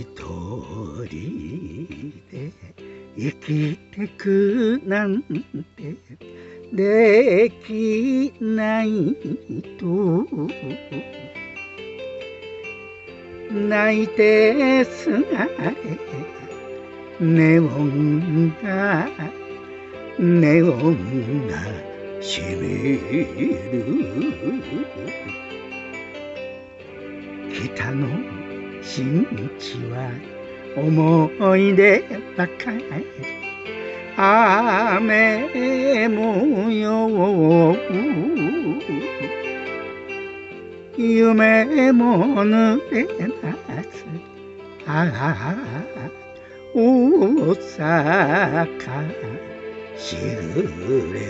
人で生きてくなんてできないと。泣いてすがれネオンがネオンがしみる。北の新地は思い出ばかり雨模様夢も濡れなすああ大阪しぐれ。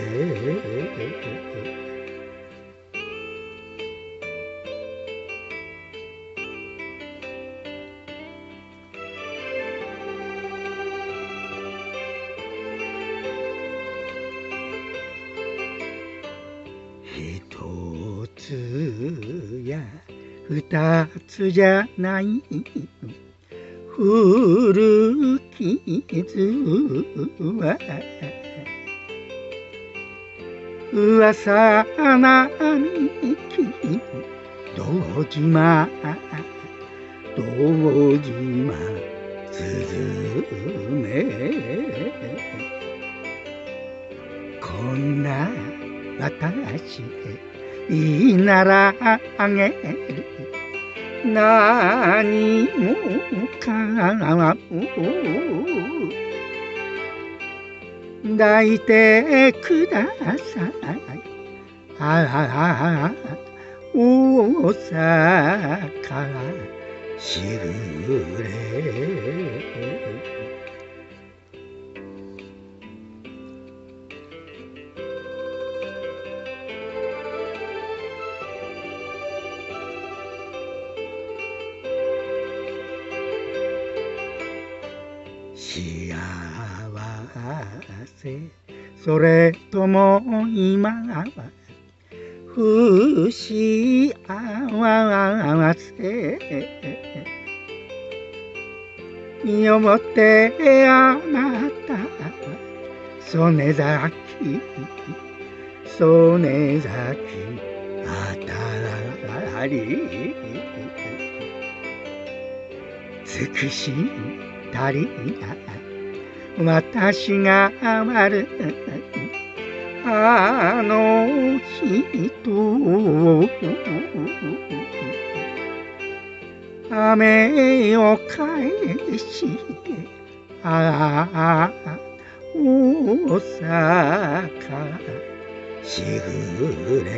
一つや二つじゃない。古傷は噂並木堂島堂島すずめこんな私いいならあげる。何もかも抱いてください。ああ大阪しぐれ幸せ。それとも今は不幸せ。よもってあなたは曽根崎曽根崎あたらり。尽くしたり私が余るあの人。雨を返して。ああ。大阪。しぐれ。